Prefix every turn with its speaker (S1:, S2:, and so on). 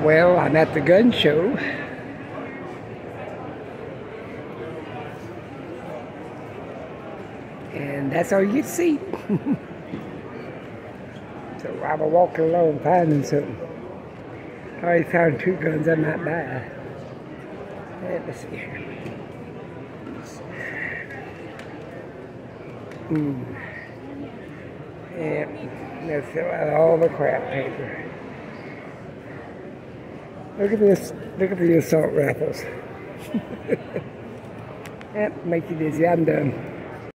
S1: Well, I'm at the gun show. And that's all you see. so I was walking along finding something. I already found two guns I might buy. Let me see here. Hmm. Yeah, out all the crap paper. Look at this. Look at the assault rifles. yep, make you dizzy. I'm done.